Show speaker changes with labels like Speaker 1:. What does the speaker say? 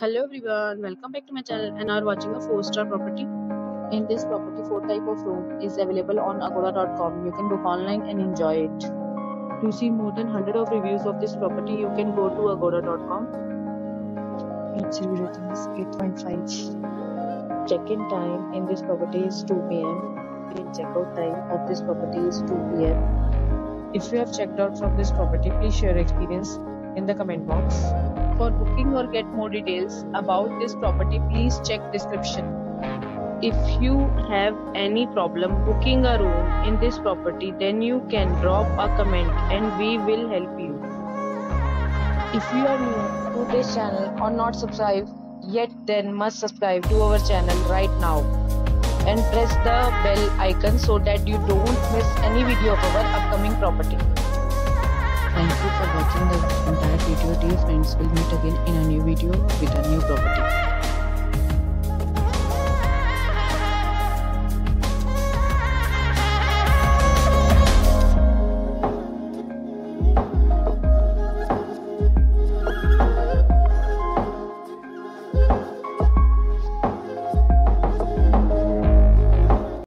Speaker 1: Hello everyone, welcome back to my channel and are watching a 4 star property. In this property, 4 type of room is available on agoda.com. You can book online and enjoy it. To see more than 100 of reviews of this property, you can go to agoda.com. Its rating is 8.5. Check-in time in this property is 2 pm. And check-out time of this property is 2 pm. If you have checked out from this property, please share experience in the comment box. For booking or get more details about this property, please check description. If you have any problem booking a room in this property, then you can drop a comment and we will help you. If you are new to this channel or not subscribed yet, then must subscribe to our channel right now and press the bell icon so that you don't miss any video of our upcoming property. Thank you for watching the entire video. Dear friends, we'll meet again in a new video with a new property.